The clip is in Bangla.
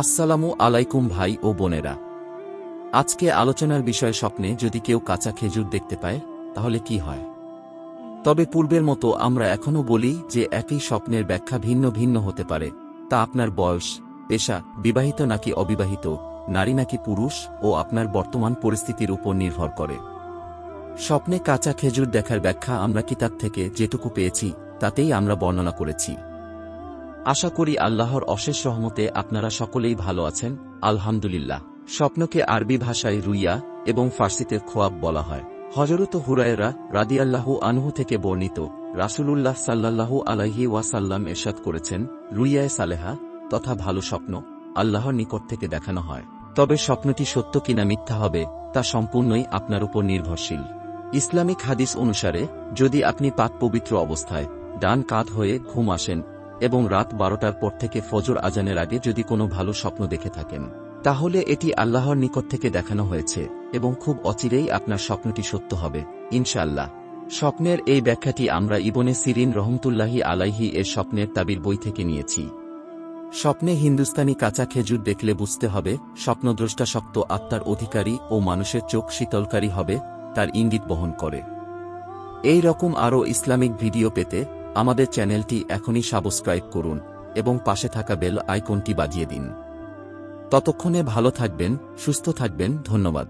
আসসালামু আলাইকুম ভাই ও বোনেরা। আজকে আলোচনার বিষয় স্বপ্নে যদি কেউ কাঁচা খেজুর দেখতে পায়, তাহলে কি হয়? তবে পূর্বের মতো আমরা এখনও বলি যে একই স্বপ্নের ব্যাখ্যা ভিন্ন ভিন্ন হতে পারে। তা আপনার বয়স, পেশা, বিবাহিত নাকি অবিবাহিত, নারী নাকি পুরুষ ও আপনার বর্তমান পরিস্থিতির উপর নির্ভর করে। স্বপ্নে কাঁচা খেজুর দেখার ব্যাখ্যা আমরা কিতাব থেকে যেটুকু পেয়েছি, তাতেই আমরা বর্ণনা করেছি। আশা করি আল্লাহর অশেষ সহমতে আপনারা সকলেই ভালো আছেন, আলহামদুলিল্লাহ। স্বপ্নকে আরবি ভাষায় রুইয়া এবং ফার্সিতে খোয়াব বলা হয়। হজরত হুরায়রা রাদিয়াল্লাহু আনহু থেকে বর্ণিত, রাসূলুল্লাহ সাল্লাল্লাহু আলাইহি ওয়াসাল্লাম এরশাদ করেছেন, রুইয়ায় সালেহা তথা ভালো স্বপ্ন আল্লাহর নিকট থেকে দেখানো হয়। তবে স্বপ্নটি সত্য কিনা মিথ্যা হবে, তা সম্পূর্ণই আপনার উপর নির্ভরশীল। ইসলামিক হাদিস অনুসারে, যদি আপনি পাক পবিত্র অবস্থায় ডান কাত হয়ে ঘুম আসেন এবং রাত বারোটার পর থেকে ফজর আজানের আগে যদি কোনো ভালো স্বপ্ন দেখে থাকেন, তাহলে এটি আল্লাহর নিকট থেকে দেখানো হয়েছে এবং খুব অচিরেই আপনার স্বপ্নটি সত্য হবে, ইনশাআল্লাহ। স্বপ্নের এই ব্যাখ্যাটি আমরা ইবনে সিরিন রহমতুল্লাহি আলাইহি এর স্বপ্নের তাবির বই থেকে নিয়েছি। স্বপ্নে হিন্দুস্তানি কাঁচা খেজুর দেখলে বুঝতে হবে, স্বপ্নদ্রষ্টা শক্ত আত্মার অধিকারী ও মানুষের চোখ শীতলকারী হবে, তার ইঙ্গিত বহন করে। এই রকম আরও ইসলামিক ভিডিও পেতে আমাদের চ্যানেলটি এখনই সাবস্ক্রাইব করুন এবং পাশে থাকা বেল আইকনটি বাজিয়ে দিন। ততক্ষণে ভালো থাকবেন, সুস্থ থাকবেন, ধন্যবাদ।